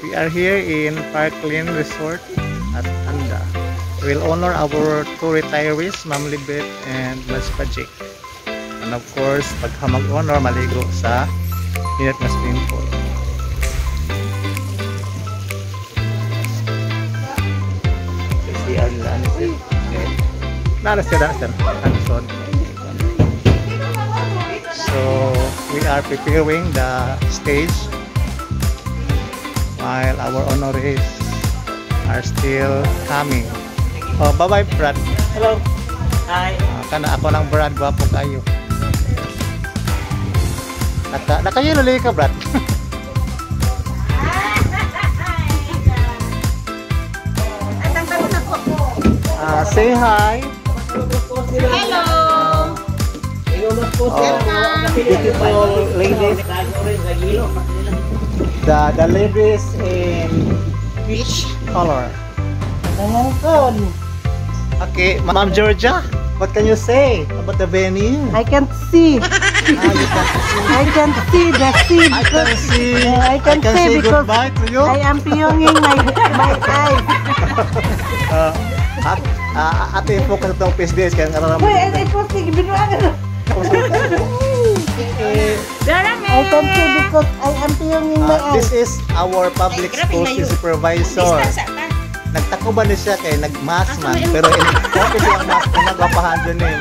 We are here in Parkland Resort at Anda. We'll honor our two retirees, Ma'am Libet and Mas Pajik. And of course, pagka mag-honor, maligo sa init na swimming pool. So, we are preparing the stage while our honorees are still coming. Oh, bye-bye, Brad. Hello. Hi. Ah, kana ako ng Brad, gwapo kayo. Naka, nakayelo lagi ka, Brad. Ah, say hi. Oh, beautiful ladies. The, the ladies in peach color. Okay, Ma'am Georgia, what can you say about the venue? I can't see. Can I can't see the sea I can because see. Yeah, I can see say because goodbye to you. I am piyonging my my eyes. Uh, at, uh, ate focus itong face days kaya nararamdaman. Wait, was the binuangan. Can see because I am my Uh, this is our public school supervisor. Nagtako ba ni siya kay nagmask man pero in siya ang mask na nagwapahan dyan eh.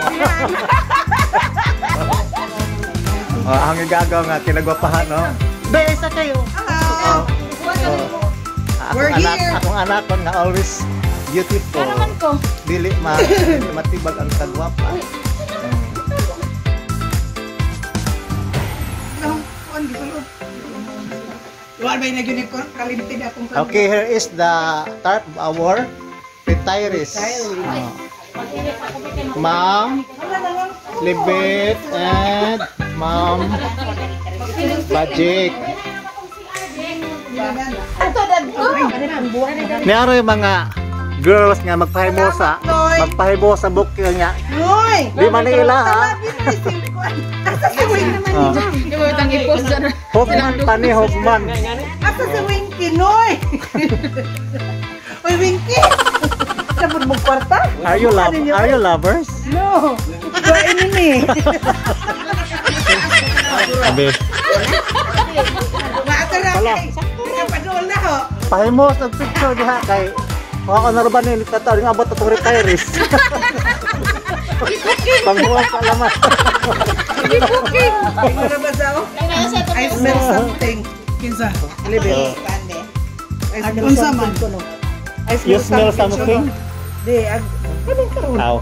Oh, ang igagaw nga kinagwapahan no. Be, isa kayo. Oh. Oh. Akong anak, akong anak ko nga always beautiful. ko? Dili ma matibag ang kagwapa. Wala ba yung unicorn? Kalimutin akong Okay, here is the tarp our retirees. Oh. Ma'am, Libet, and Ma'am Bajik. Naro yung mga girls nga magpahibosa. Magpahibosa bukil nga. Di Manila ha. Asa si Winky? Oh. Mga itang i-post dyan. Hofman pa ni Hofman. Asa si Winky, Noy? Uy, Winky! Sabon mo kwarta? Are you love Are you lovers? No! Ito ini Maatara Wala. kay. Ikaw pa doon na ho. pahimos ang picture diha kay mga honorable ni tataw nga abot atong retirees. Panghuwag sa laman. Ba sa ako? I smell something. Kinsa? Libre. I smell something. I You smell something? Di, ag... Anong karoon? Aw.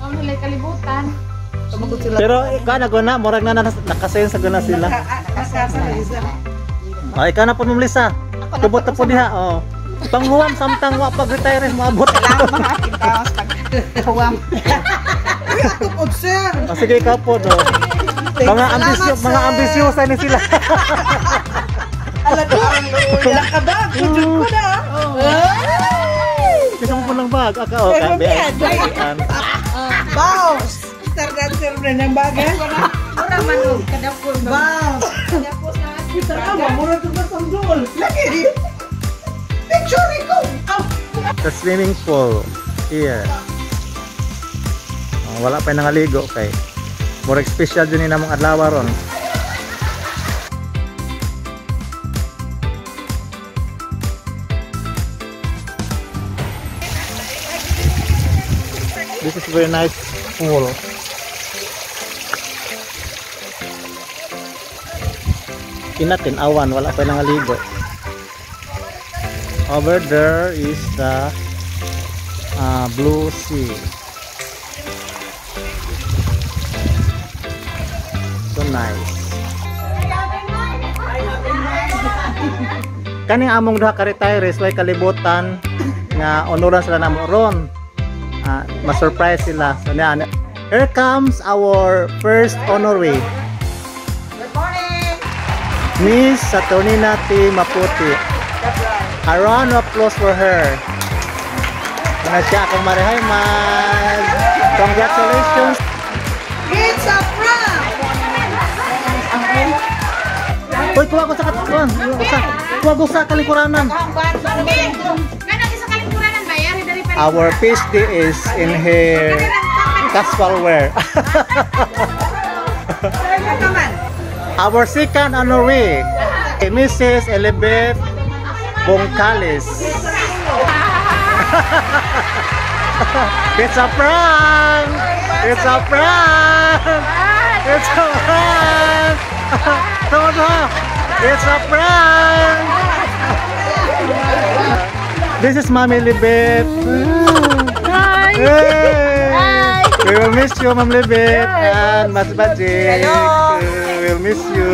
Ang nilay kalibutan. Pero ikaw na guna, murag na nas- nakasensa guna sila. Nakakasa na isa. Ay, ikaw na po mumlisa. Tubot na po diha. Oh. Panghuwam samtang wa pag retire mo abot. Tukod sir. Oh, sige do. Mga ambisyo, mga ambisyosa ni sila. Ala. Wala ka ba? Kujud ko na. Mo lang bag. Aka oh, Pero kabe. yan, Bounce. Sir dancer na ng bagay. Mura man o. Kadapon ba? Bounce. Kadapos na. Kita ka ba? Mura ito ba sanggol? Lagi rin. Picture ko. Aw. The swimming pool here. Oh, wala pa nangaligo kay. Murag special din ni namong adlaw ron. This is very nice pool. Inatin awan wala pa nangaligo. Over there is the uh, blue sea. Nice. Kani among duha ka retirees way kalibutan nga onoran sila namo ron. Ah, ma-surprise sila. So na Here comes our first honoree. Good morning. Miss Saturnina T. Maputi. A round of applause for her. Ano siya akong marihay man. Congratulations. Kuha ko sa katuan. Kuha sa kalikuranan. Our PhD is in her casual wear. Our second honoree, Mrs. Elizabeth Bongkalis. It's a prank! It's a prank! It's a prank! To! It's a prank! This is Mami Libet. Hi. Hey! We will miss you, Ma'am Libet. And Mas Bajik. We will miss you.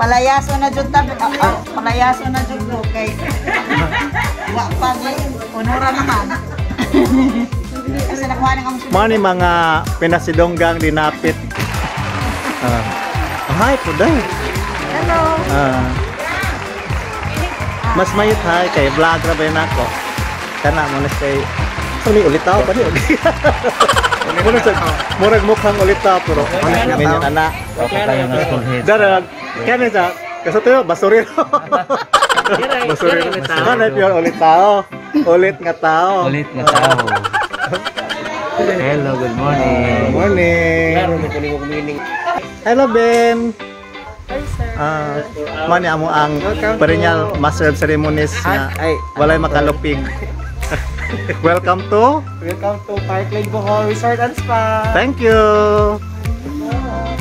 Palayaso na jud ta. ah, ah, Palayaso na jud ko kay wa pa ni onora naman. Kasi nakuha na kami Mga pinasidonggang dinapit. Ah. hi, puday. Hello. Ah. mas mayit hay kay vlog ra ba yun ako. Kana mo na kay So ni ulit tao pa di. Mura sa murag mukhang ulit tao pero ano minyan ana. Darag kani sa kaso tayo basurero. basurero. Kana pure ulit tao. Ulit nga tao. Ulit nga tao. Hello, good morning. Morning. Hello Ben. Mani amo ang perennial master of ceremonies nga walay makalupig. Welcome to Welcome to Parkland Bohol Resort and Spa. Thank you.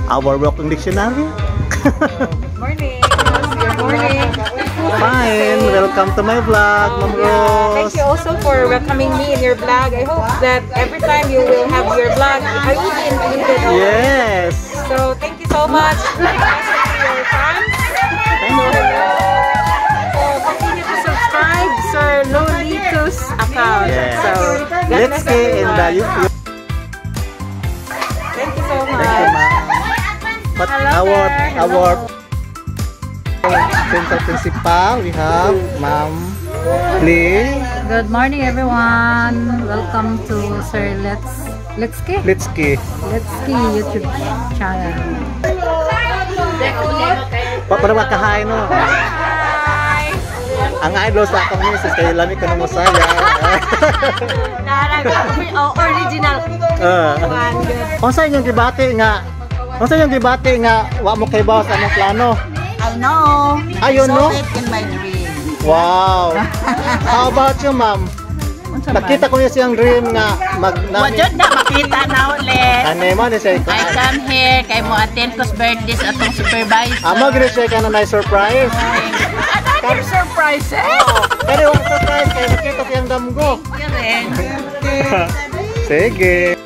Our walking dictionary. Morning. Morning. Fine. Welcome to my vlog, Ma'am Rose. Thank you also for welcoming me in your vlog. I hope that every time you will have your vlog, I will be included. Yes. So thank you so much. Let's stay in the. YouTube. Thank you so much. Thank you, ma'am. But Hello our there. our central principal, we have Ma'am Lee Good morning everyone. Welcome to Sir Let's Let's Ki. Let's Ki YouTube channel. Pa para makahain no. Ang idol sa akong misis kay lami ko ng musaya. Oh, original. Uh, Unsa inyong gibati nga Unsa inyong gibati nga wa mo kay boss anong plano? I know. Ah, you know? it in my dream. Wow. How about you, ma'am? Nakita ko niya siyang dream nga mag Wajud na makita na ulit. Ano man siya I come here kay mo attend ko sa birthdays atong supervisor. Amo gid siya ka na na surprise. Another surprise eh. Pero wa surprise kay nakita siyang damgo. Yun rin. Sige.